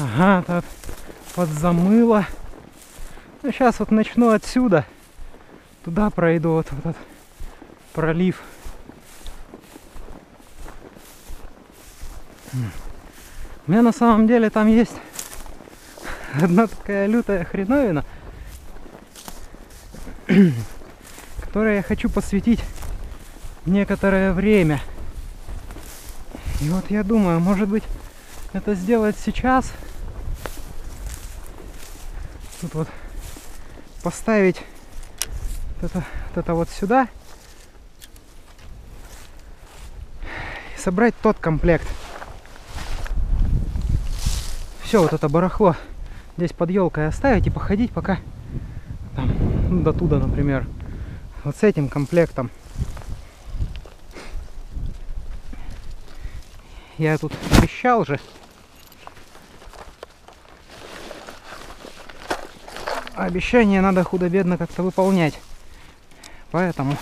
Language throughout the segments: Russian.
Ага, тут подзамыло. Ну, сейчас вот начну отсюда. Туда пройду, вот этот пролив. У меня на самом деле там есть одна такая лютая хреновина, которой я хочу посвятить некоторое время. И вот я думаю, может быть, это сделать сейчас. Вот поставить это, вот это вот сюда и собрать тот комплект. Все, вот это барахло здесь под елкой оставить и походить пока там, ну, до туда, например, вот с этим комплектом. Я тут обещал же. Обещание надо худо-бедно как-то выполнять. Поэтому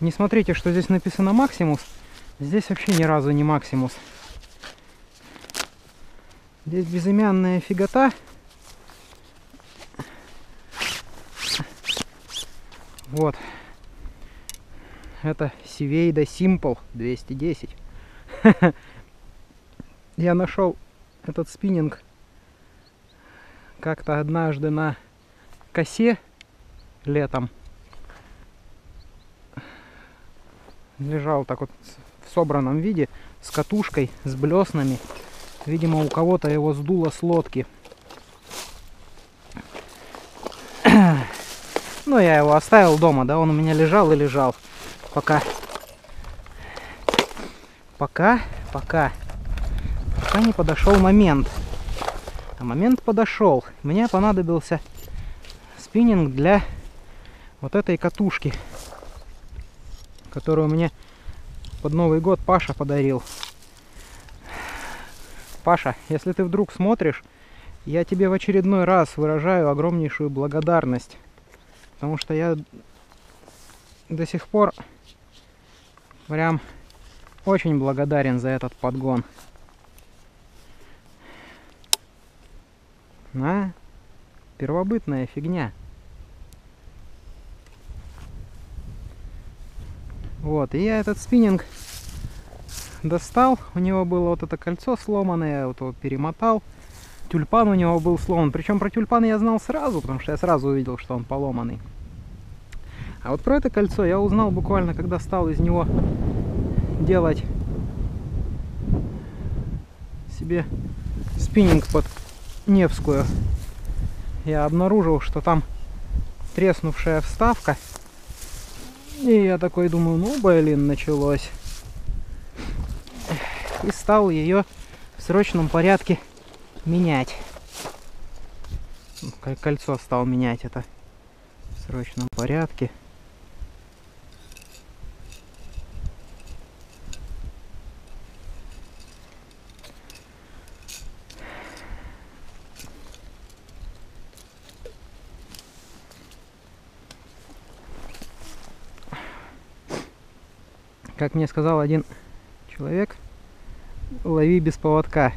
не смотрите, что здесь написано Максимус. Здесь вообще ни разу не Максимус. Здесь безымянная фигота. Вот. Это Сивейда Simple 210. Я нашел этот спиннинг как-то однажды на косе летом. Лежал так вот в собранном виде, с катушкой, с блеснами. Видимо, у кого-то его сдуло с лодки. Ну, я его оставил дома, да, он у меня лежал и лежал. Пока. Пока, пока. Пока не подошел момент. А момент подошел. Мне понадобился спиннинг для вот этой катушки, которую мне под Новый год Паша подарил. Паша, если ты вдруг смотришь, я тебе в очередной раз выражаю огромнейшую благодарность. Потому что я до сих пор прям очень благодарен за этот подгон. А? Первобытная фигня. Вот, и я этот спиннинг достал, у него было вот это кольцо сломанное, вот его перемотал. Тюльпан у него был сломан, причем про тюльпан я знал сразу, потому что я сразу увидел, что он поломанный. А вот про это кольцо я узнал буквально, когда стал из него делать себе спиннинг под Невскую. Я обнаружил, что там треснувшая вставка. И я такой думаю, ну блин, началось и стал ее в срочном порядке менять. Кольцо стал менять это в срочном порядке. Как мне сказал один человек, лови без поводка.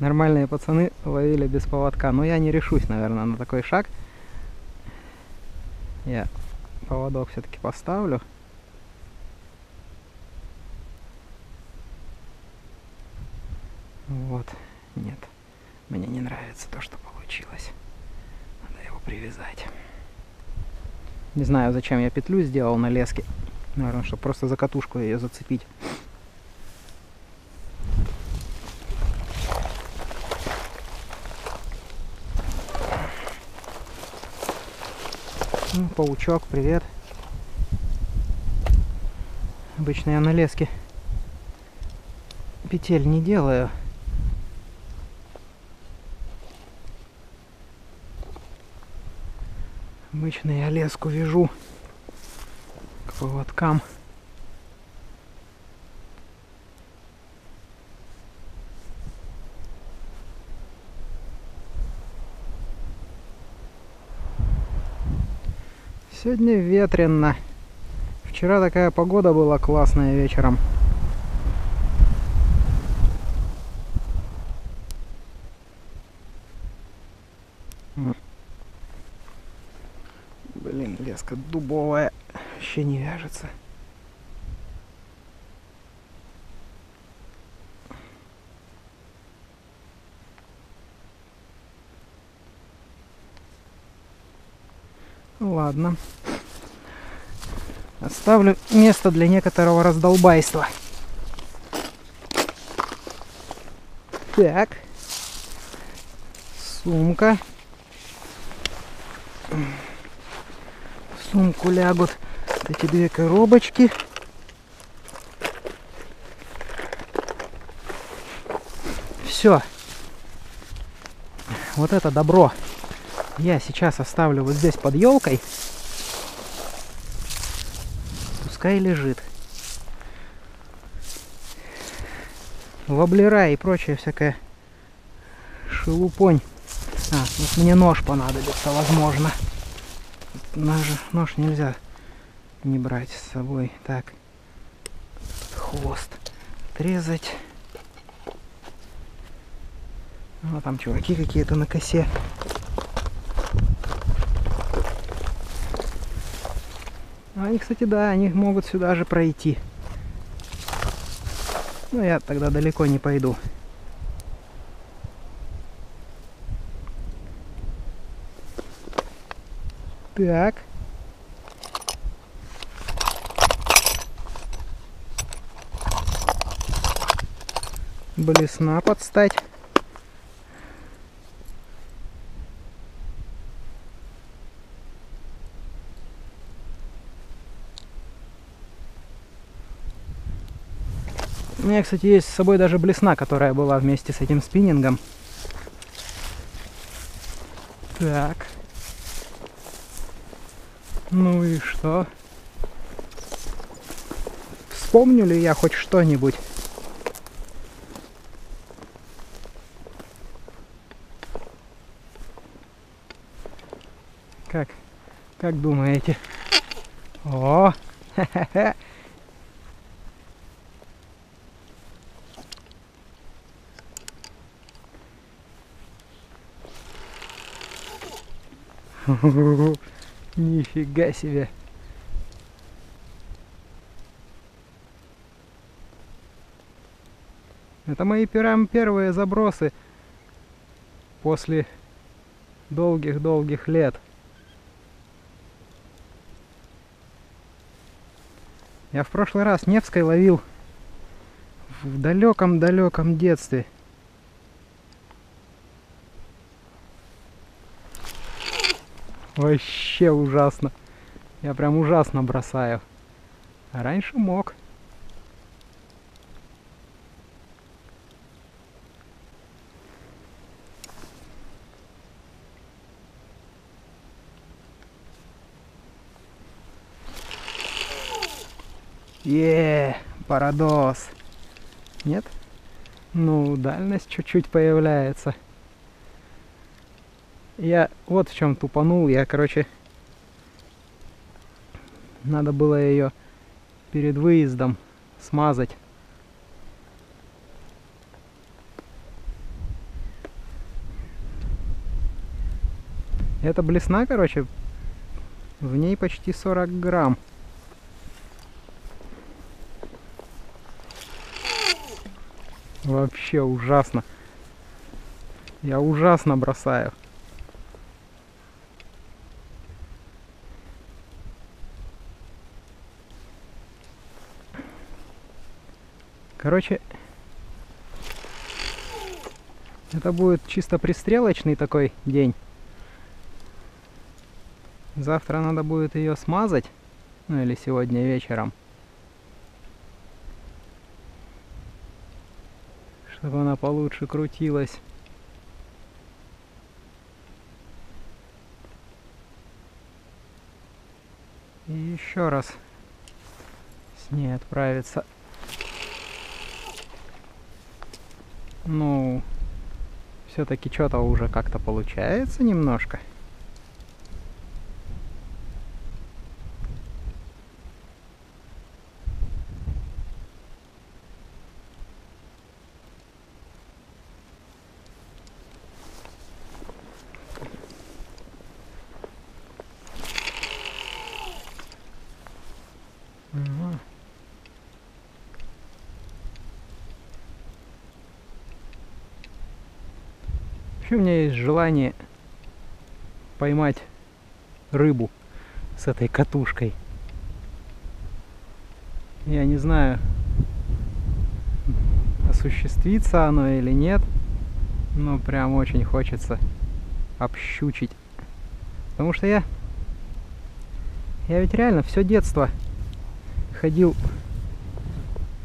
Нормальные пацаны ловили без поводка. Но я не решусь, наверное, на такой шаг. Я поводок все-таки поставлю. Вот. Нет. Мне не нравится то, что получилось. Надо его привязать. Не знаю, зачем я петлю сделал на леске. Наверное, чтобы просто за катушку ее зацепить. Ну, паучок, привет. Обычно я на леске петель не делаю. Обычно я леску вяжу поводкам. Сегодня ветрено. Вчера такая погода была классная вечером. Блин, леска дубовая. Вообще не вяжется. Ладно. Оставлю место для некоторого раздолбайства. Так. Сумка. В сумку лягут эти две коробочки. Все. Вот это добро я сейчас оставлю вот здесь под елкой. Пускай лежит. Воблера и прочее всякая шелупонь. А, вот мне нож понадобится, возможно. Нож, нож нельзя не брать с собой. Так, хвост отрезать. Ну, там чуваки какие-то на косе. Они, кстати, да, они могут сюда же пройти. Но я тогда далеко не пойду. Так. Блесна подстать. У меня, кстати, есть с собой даже блесна, которая была вместе с этим спиннингом. Так. Ну и что? Вспомню ли я хоть что-нибудь? Как? Как думаете? О! Нифига себе. Это мои прям первые забросы после долгих-долгих лет. Я в прошлый раз Невской ловил в далеком-далеком детстве. Вообще ужасно. Я прям ужасно бросаю. А раньше мог. Е, парадос. Нет? Ну, дальность чуть-чуть появляется. Я вот в чем тупанул. Я, короче, надо было ее перед выездом смазать. Это блесна, короче, в ней почти 40 грамм. Вообще ужасно. Я ужасно бросаю. Короче, это будет чисто пристрелочный такой день. Завтра надо будет ее смазать. Ну или сегодня вечером. Чтобы она получше крутилась. И еще раз с ней отправиться Ну, все-таки что-то уже как-то получается немножко. Вообще у меня есть желание поймать рыбу с этой катушкой. Я не знаю, осуществится оно или нет, но прям очень хочется общучить. Потому что я, я ведь реально все детство ходил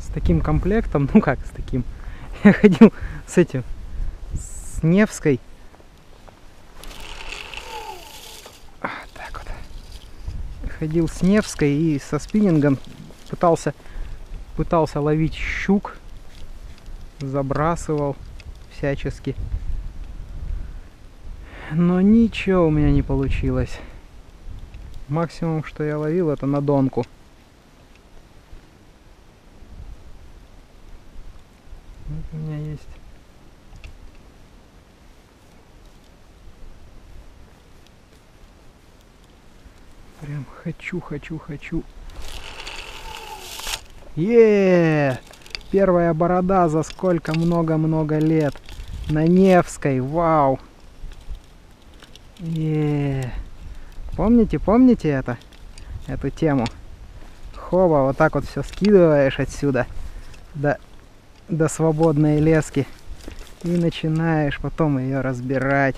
с таким комплектом, ну как с таким, я ходил с этим, с Невской. А, Так вот. Ходил с Невской и со спиннингом пытался, пытался ловить щук, забрасывал всячески. Но ничего у меня не получилось. Максимум, что я ловил, это на донку. Вот у меня есть. Прям хочу, хочу, хочу. е Первая борода за сколько много-много лет. На Невской, вау. е Помните, помните это? Эту тему? Хоба, вот так вот все скидываешь отсюда до, до свободной лески. И начинаешь потом ее разбирать.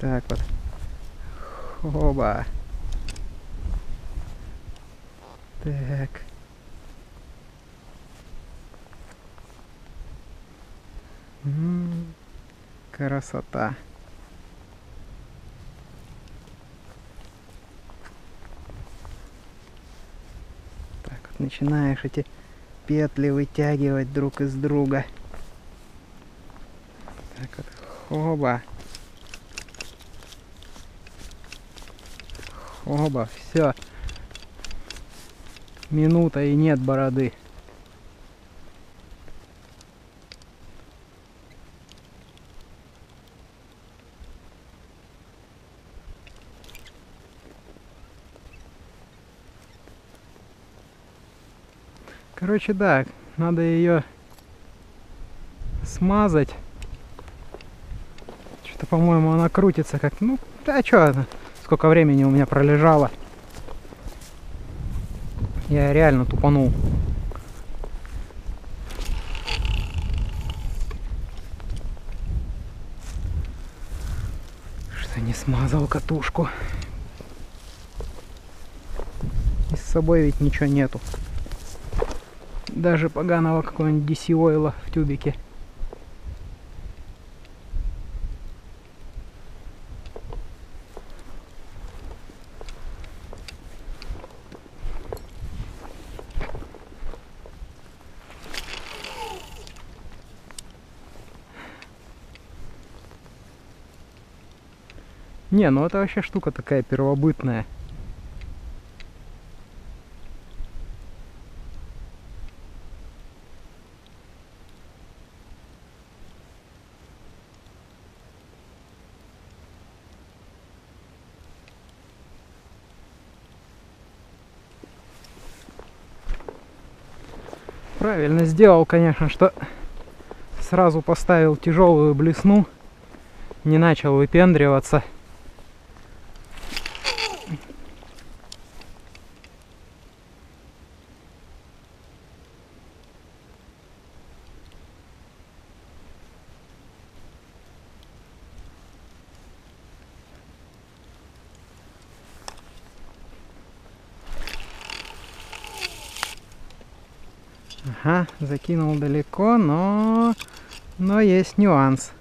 Так вот. Хоба. Так. М, Красота. Так вот начинаешь эти петли вытягивать друг из друга. Так вот, хоба. Хоба, все. Минута и нет бороды. Короче, да, надо ее смазать. Что-то, по-моему, она крутится как... Ну, да что она? Сколько времени у меня пролежало. Я реально тупанул. Что не смазал катушку. И с собой ведь ничего нету. Даже поганого какого-нибудь DC ойла в тюбике. Не, ну это вообще штука такая первобытная. Правильно сделал, конечно, что сразу поставил тяжелую блесну, не начал выпендриваться. Ага, закинул далеко, но... Но есть нюанс.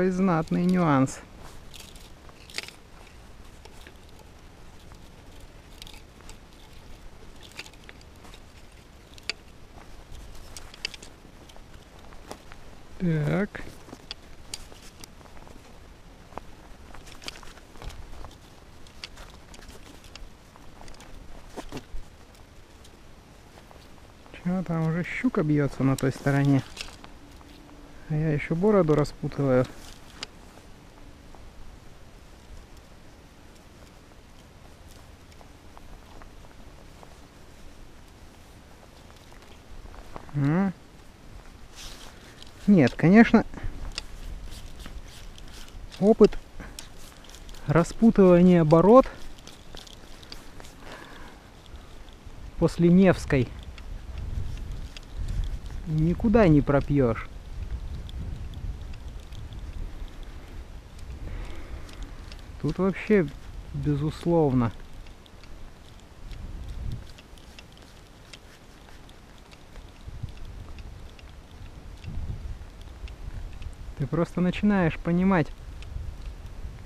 такой знатный нюанс. Так. Чего там уже щука бьется на той стороне. А я еще бороду распутываю. Нет, конечно, опыт распутывания оборот после Невской никуда не пропьешь. Тут вообще безусловно. Ты просто начинаешь понимать,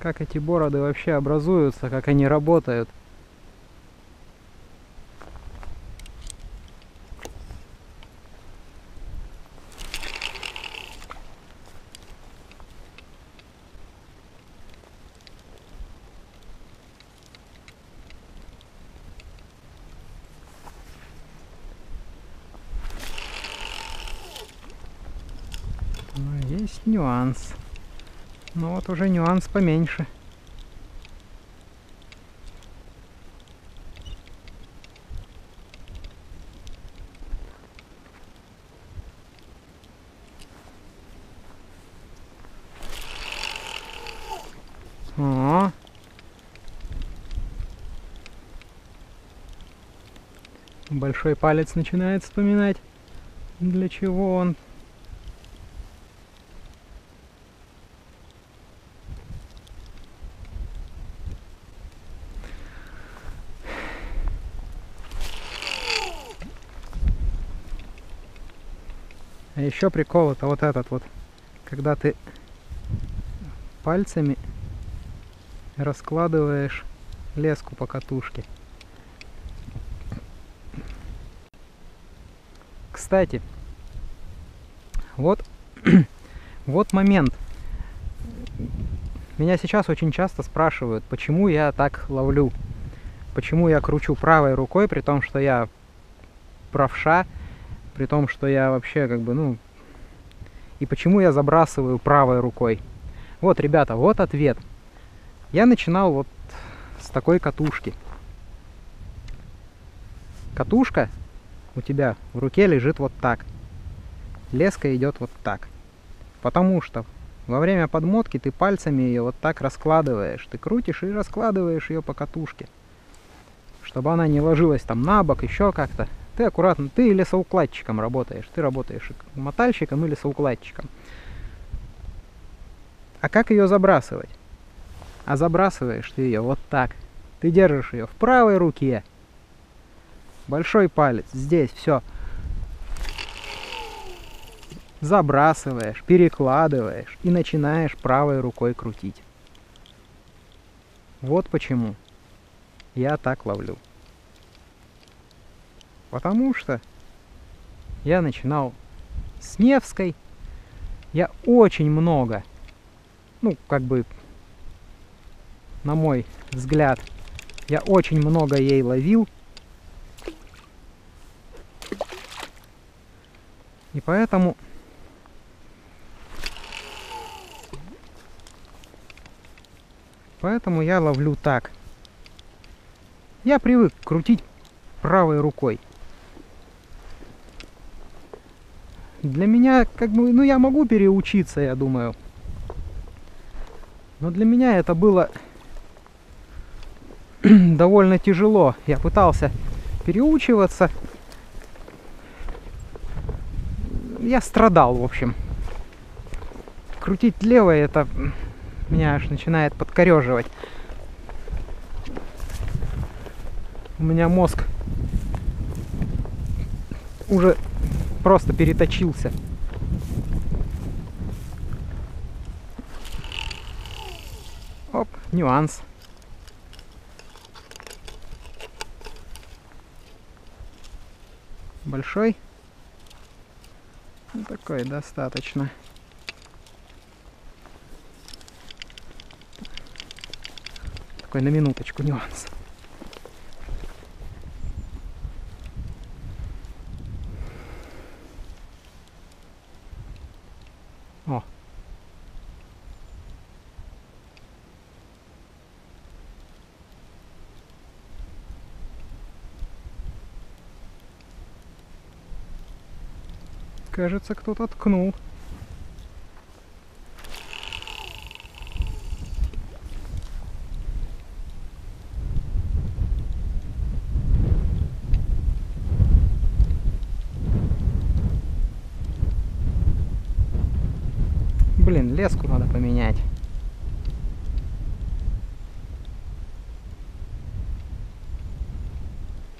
как эти бороды вообще образуются, как они работают. Но есть нюанс. Ну вот уже нюанс поменьше. О. Большой палец начинает вспоминать, для чего он еще прикол это вот этот вот, когда ты пальцами раскладываешь леску по катушке. Кстати, вот, вот момент. Меня сейчас очень часто спрашивают, почему я так ловлю, почему я кручу правой рукой, при том, что я правша, при том, что я вообще как бы, ну, и почему я забрасываю правой рукой. Вот, ребята, вот ответ. Я начинал вот с такой катушки. Катушка у тебя в руке лежит вот так. Леска идет вот так. Потому что во время подмотки ты пальцами ее вот так раскладываешь. Ты крутишь и раскладываешь ее по катушке. Чтобы она не ложилась там на бок, еще как-то. Ты аккуратно, ты лесоукладчиком работаешь. Ты работаешь мотальщиком или соукладчиком. А как ее забрасывать? А забрасываешь ты ее вот так. Ты держишь ее в правой руке. Большой палец здесь, все. Забрасываешь, перекладываешь и начинаешь правой рукой крутить. Вот почему я так ловлю. Потому что я начинал с Невской. Я очень много, ну, как бы, на мой взгляд, я очень много ей ловил. И поэтому Поэтому я ловлю так. Я привык крутить правой рукой. Для меня, как бы, ну я могу переучиться, я думаю. Но для меня это было довольно тяжело. Я пытался переучиваться. Я страдал, в общем. Крутить левой это меня аж начинает подкореживать. У меня мозг уже просто переточился. Оп, нюанс. Большой. Ну, такой достаточно. Такой на минуточку нюанс. О. Кажется, кто-то ткнул. Блин, леску надо поменять.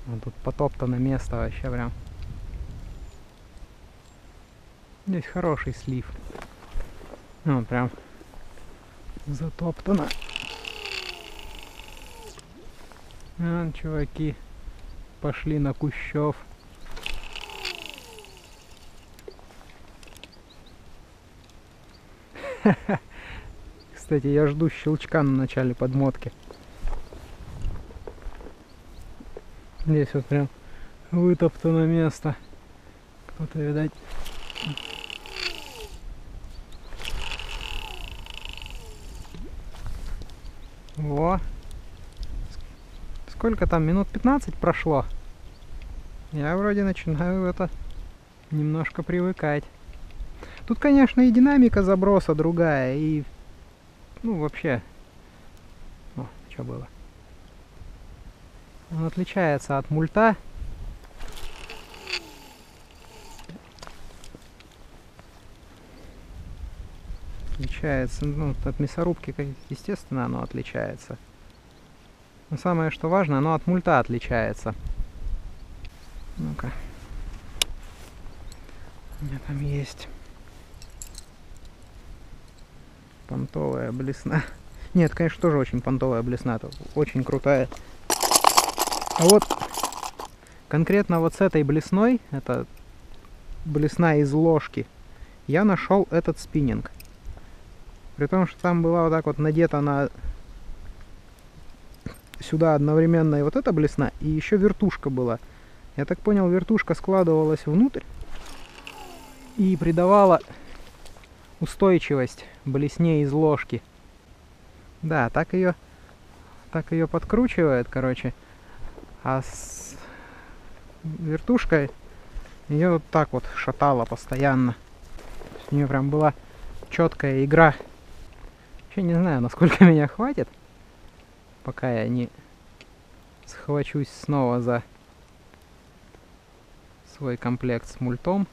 А тут потоптано место вообще прям. Здесь хороший слив. Ну, прям затоптано. А, чуваки пошли на кущов. Кстати, я жду щелчка на начале подмотки. Здесь вот прям вытоптано место. Кто-то, видать, Во. Сколько там? Минут 15 прошло. Я вроде начинаю это немножко привыкать. Тут, конечно, и динамика заброса другая, и... Ну, вообще... О, что было? Он отличается от мульта. Отличается, ну, от мясорубки, естественно, оно отличается. Но самое, что важно, оно от мульта отличается. Ну-ка. У меня там есть понтовая блесна. Нет, конечно, тоже очень понтовая блесна. Очень крутая. А вот конкретно вот с этой блесной, это блесна из ложки, я нашел этот спиннинг. При том, что там была вот так вот надета на сюда одновременно и вот эта блесна, и еще вертушка была. Я так понял, вертушка складывалась внутрь и придавала устойчивость блесне из ложки. Да, так ее так ее подкручивает, короче. А с вертушкой ее вот так вот шатало постоянно. У нее прям была четкая игра Вообще не знаю, насколько меня хватит, пока я не схвачусь снова за свой комплект с мультом.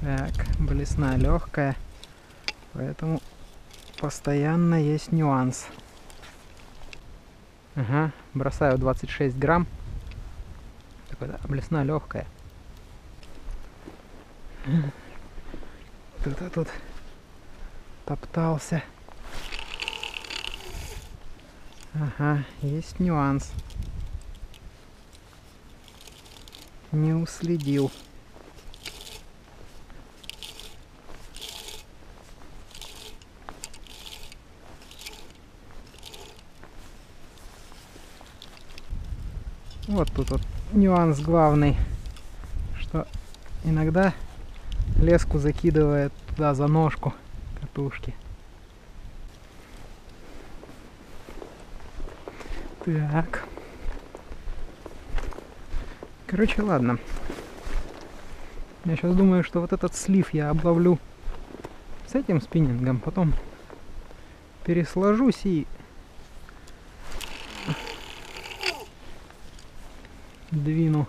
Так, блесна легкая, поэтому постоянно есть нюанс. Ага, бросаю 26 грамм. Такой, да, блесна легкая кто-то тут топтался. Ага, есть нюанс. Не уследил. Вот тут вот нюанс главный, что иногда леску закидывает туда за ножку катушки. Так. Короче, ладно. Я сейчас думаю, что вот этот слив я обловлю с этим спиннингом, потом пересложусь и двину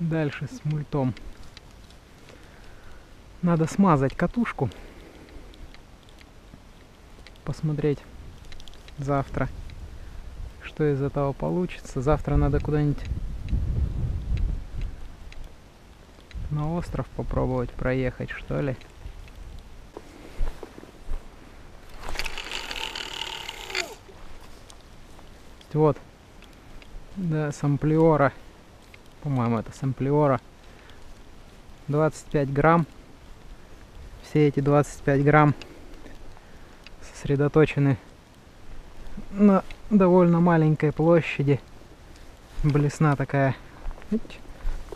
дальше с мультом. Надо смазать катушку. Посмотреть завтра, что из этого получится. Завтра надо куда-нибудь на остров попробовать проехать, что ли. Вот. Да, самплиора. По-моему, это самплиора. 25 грамм все эти 25 грамм сосредоточены на довольно маленькой площади. Блесна такая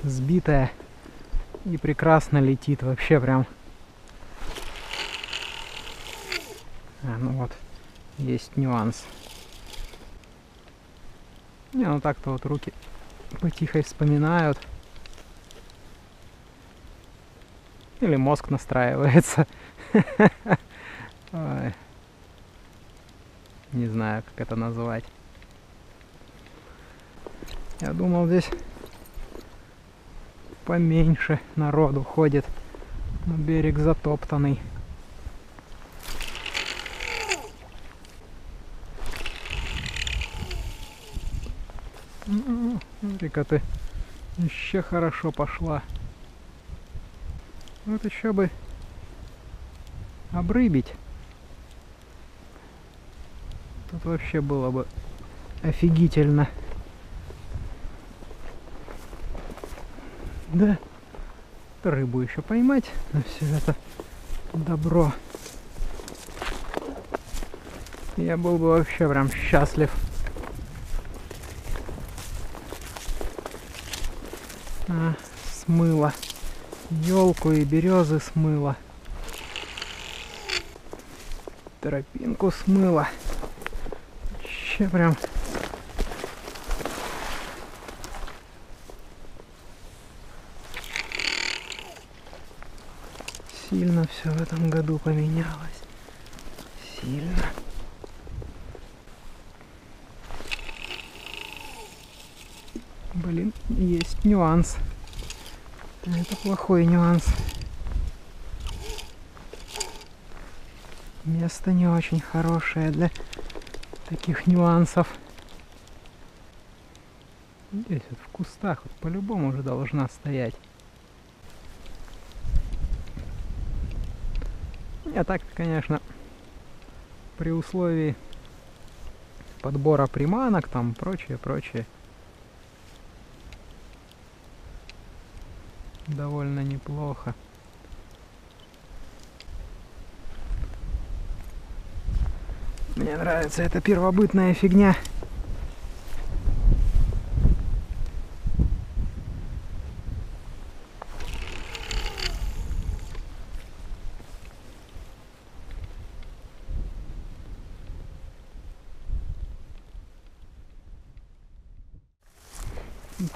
сбитая и прекрасно летит вообще прям. А, ну вот, есть нюанс. Не, ну так-то вот руки потихо вспоминают. Или мозг настраивается. Не знаю, как это назвать. Я думал, здесь поменьше народу ходит. Но берег затоптанный. Река ты еще хорошо пошла. Вот еще бы обрыбить. Тут вообще было бы офигительно. Да, рыбу еще поймать на все это добро. Я был бы вообще прям счастлив. А, смыло. Елку и березы смыло. Тропинку смыло. Вообще прям сильно все в этом году поменялось. Сильно. Блин, есть нюанс. Это плохой нюанс. Место не очень хорошее для таких нюансов. Здесь вот в кустах вот по-любому уже должна стоять. А так, конечно, при условии подбора приманок, там прочее, прочее, довольно неплохо. Мне нравится эта первобытная фигня.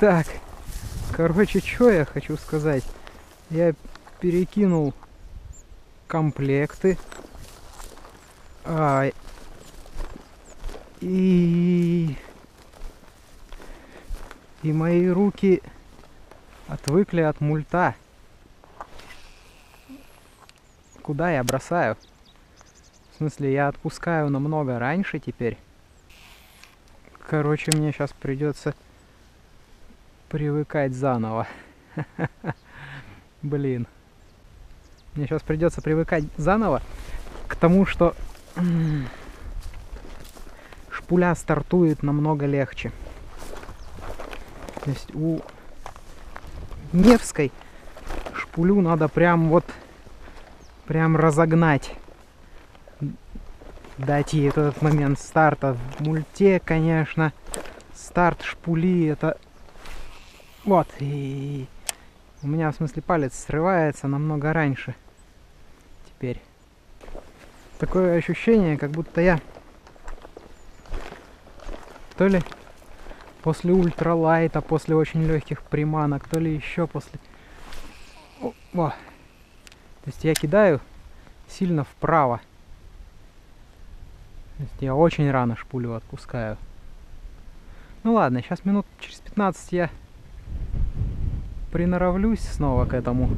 Так, короче, что я хочу сказать. Я перекинул комплекты. А, и... И мои руки отвыкли от мульта. Куда я бросаю? В смысле, я отпускаю намного раньше теперь. Короче, мне сейчас придется привыкать заново. Блин. Мне сейчас придется привыкать заново к тому, что шпуля стартует намного легче. То есть у Невской шпулю надо прям вот прям разогнать. Дать ей этот момент старта. В мульте, конечно, старт шпули это вот, и у меня, в смысле, палец срывается намного раньше. Теперь. Такое ощущение, как будто я то ли после ультралайта, после очень легких приманок, то ли еще после... О, о. То есть я кидаю сильно вправо. То есть я очень рано шпулю отпускаю. Ну ладно, сейчас минут через 15 я приноровлюсь снова к этому.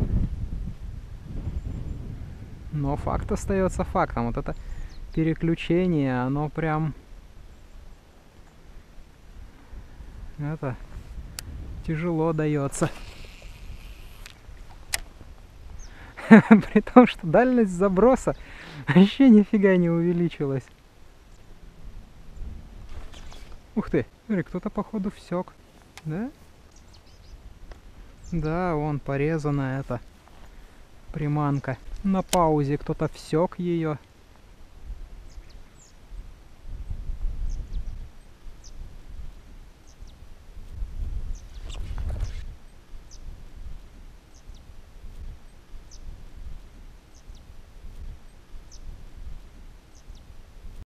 Но факт остается фактом. Вот это переключение, оно прям... Это тяжело дается. При том, что дальность заброса вообще нифига не увеличилась. Ух ты, смотри, кто-то походу всек. Да? Да, вон порезана эта приманка. На паузе кто-то всек ее.